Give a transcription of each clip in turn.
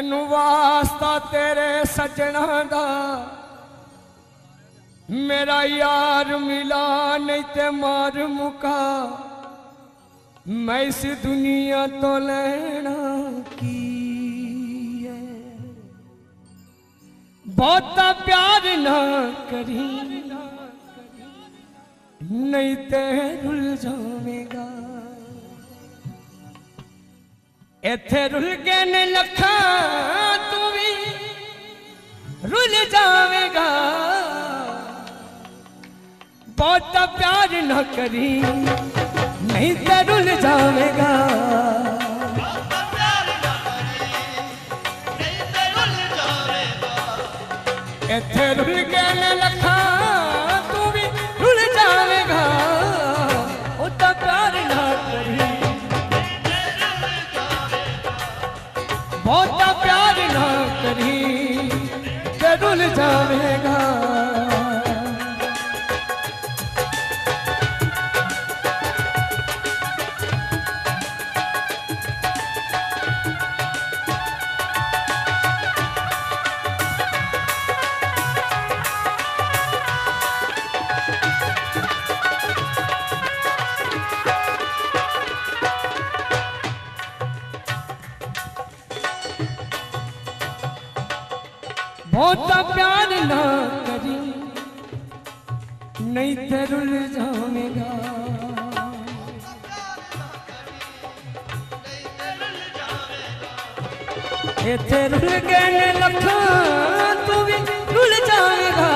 तेरे सजना दा मेरा यार मिला नहीं ते मार मुका मैं इस दुनिया तो लेना की है बहुता प्यार ना करी नहीं ते रुल जावेगा ਇੱਥੇ ਰੁਲ ਗਏ ਨੇ ਲੱਖਾਂ ਤੂੰ ਵੀ ਰੁਲ ਜਾਵੇਂਗਾ ਬਹੁਤਾ ਪਿਆਰ ਨਾ ਕਰੀ ਨਹੀਂ ਤੇ ਰੁਲ ਜਾਵੇਂਗਾ ਇੱਥੇ ਰੁਲ ਗਏ ਨੇ बहुता प्यार ना करी। ज़रूर जावेगा। होता प्यार ना करी, नहीं तरुल जाऊँगा। इथे रुल गए लखा तू भी रुल जाएगा।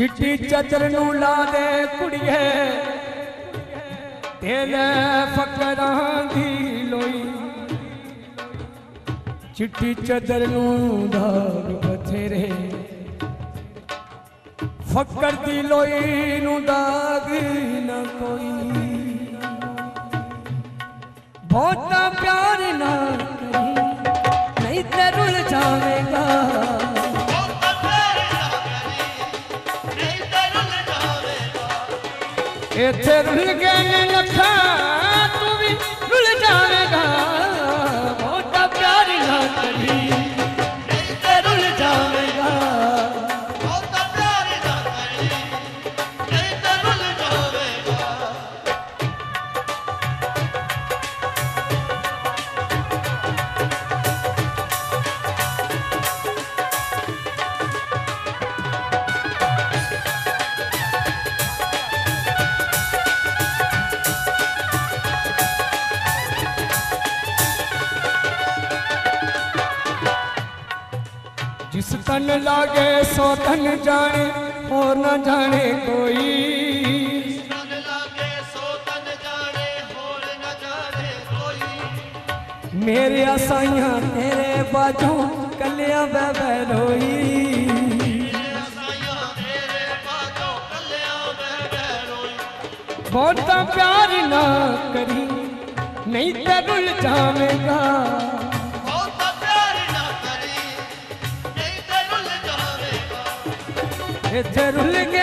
ਚਿੱਟੀ ਚਾਦਰ ਨੂੰ ਲਾ ਦੇ ਕੁੜੀਏ। ਤੇਰੇ ਫਕਰਾਂ ਦੀ ਲੋਈ। ਚਿੱਟੀ ਚਾਦਰ ਨੂੰ ਦਾਗ ਬਥੇਰੇ। ਫਕਰ ਦੀ ਲੋਈ ਨੂੰ ਦਾਗ ਨਾ ਕੋਈ। ਬਹੁਤਾ ખેતર ગણ લખા ਜਿਸ ਤਨ ਲਾਗੇ ਸੋ ਤਨ ਜਾਣੇ, ਹੋਰ ਨਾ ਜਾਣੇ ਕੋਈ। ਮੇਰੇ ਆਸਾਈਆਂ, ਤੇਰੇ ਬਾਝੋਂ ਕੱਲਿਆਂ ਬੈ ਬੈ ਰੋਈ। ਬਹੁਤਾ ਪਿਆਰ ਨਾ ਕਰੀ, ਨਹੀਂ ਤੇ ਰੁੱਲ ਜਾਵੇਂਗਾ। जरूर के